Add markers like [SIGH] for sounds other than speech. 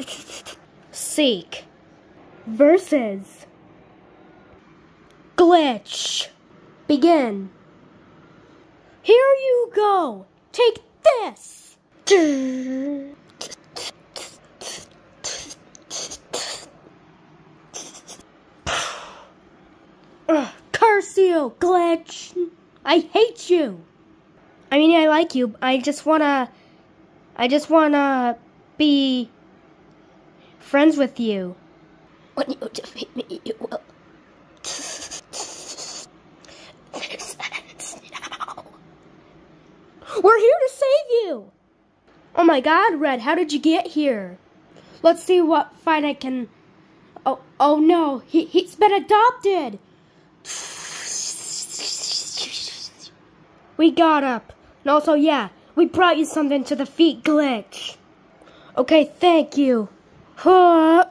[LAUGHS] Seek versus glitch. Begin. Here you go. Take this. [SIGHS] Ugh, curse you, glitch. I hate you. I mean, I like you. I just wanna. I just wanna be friends with you. When you defeat me, you will. Now. We're here to save you! Oh my god, Red, how did you get here? Let's see what fight I can. Oh, oh no, he, he's been adopted! We got up. And also, yeah, we brought you something to defeat Glitch. Okay, thank you. Huh.